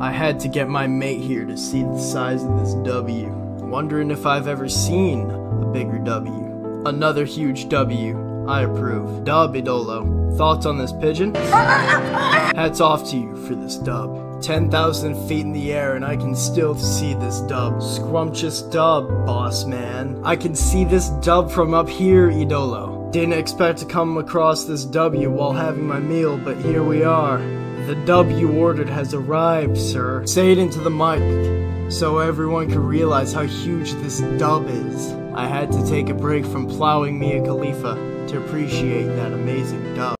I had to get my mate here to see the size of this W. Wondering if I've ever seen a bigger W. Another huge W. I approve. Dub, Idolo. Thoughts on this pigeon? Hats off to you for this dub. 10,000 feet in the air and I can still see this dub. Scrumptious dub, boss man. I can see this dub from up here, Idolo. Didn't expect to come across this W while having my meal, but here we are. The dub you ordered has arrived, sir. Say it into the mic, so everyone can realize how huge this dub is. I had to take a break from plowing Mia Khalifa to appreciate that amazing dub.